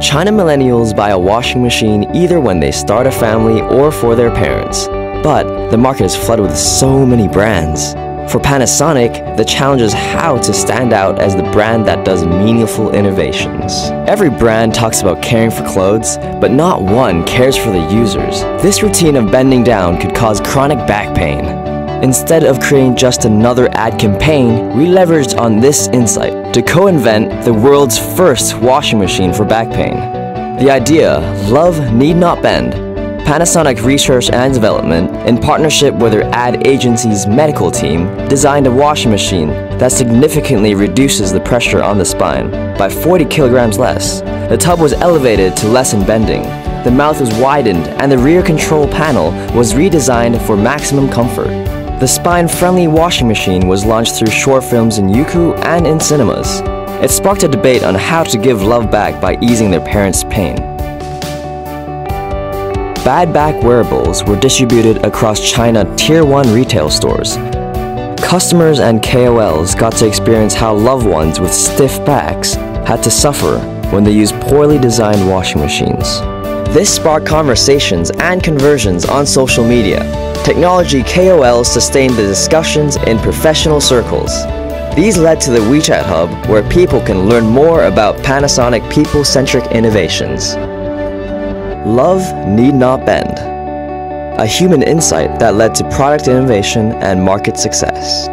China millennials buy a washing machine either when they start a family or for their parents. But the market is flooded with so many brands. For Panasonic, the challenge is how to stand out as the brand that does meaningful innovations. Every brand talks about caring for clothes, but not one cares for the users. This routine of bending down could cause chronic back pain, Instead of creating just another ad campaign, we leveraged on this insight to co-invent the world's first washing machine for back pain. The idea, love need not bend, Panasonic Research and Development, in partnership with their ad agency's medical team, designed a washing machine that significantly reduces the pressure on the spine by 40 kilograms less. The tub was elevated to lessen bending. The mouth was widened and the rear control panel was redesigned for maximum comfort. The spine-friendly washing machine was launched through short films in Youku and in cinemas. It sparked a debate on how to give love back by easing their parents' pain. Bad back wearables were distributed across China Tier 1 retail stores. Customers and KOLs got to experience how loved ones with stiff backs had to suffer when they used poorly designed washing machines. This sparked conversations and conversions on social media, technology KOLs sustained the discussions in professional circles. These led to the WeChat Hub, where people can learn more about Panasonic people-centric innovations. Love need not bend. A human insight that led to product innovation and market success.